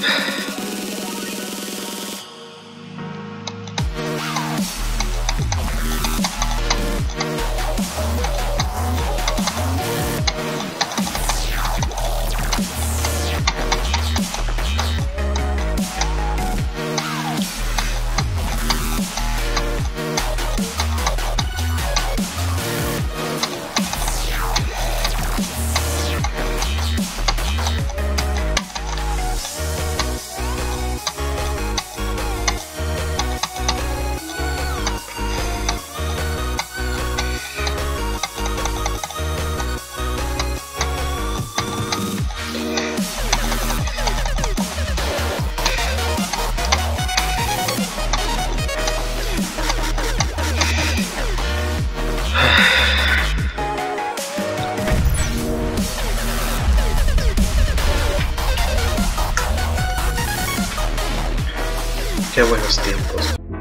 Yeah. Buenos tiempos.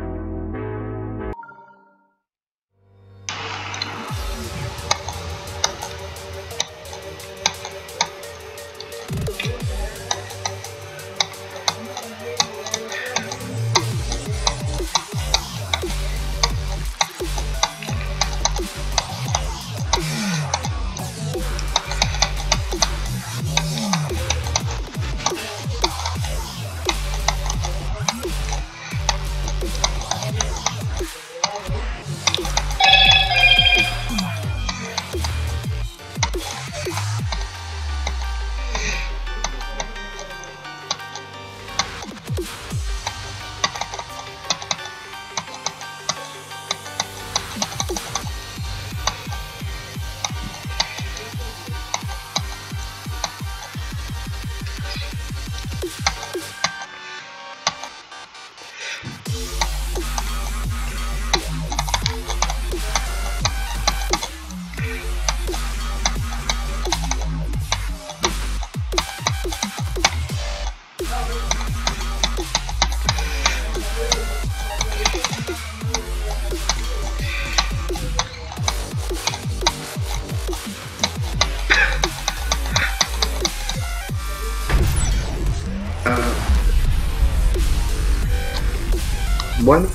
Bueno,